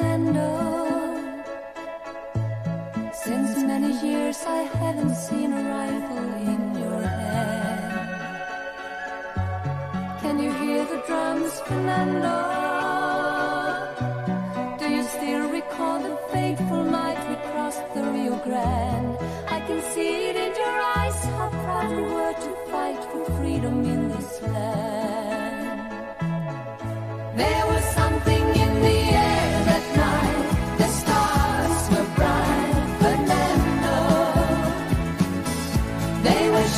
and. Since many years I haven't seen a rifle in your hand. Can you hear the drums, Fernando? Do you still recall the fateful night we crossed the Rio Grande? I can see it in your eyes how proud you were to fight for freedom in this land. There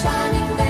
shining